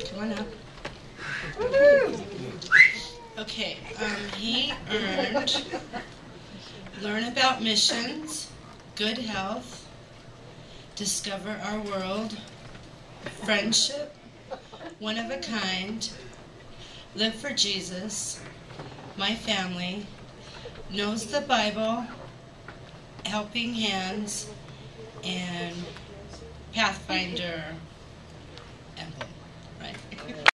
Come on up. Okay, um, he earned learn about missions, good health, discover our world, friendship, one of a kind, live for Jesus, my family, knows the Bible, helping hands, and Pathfinder.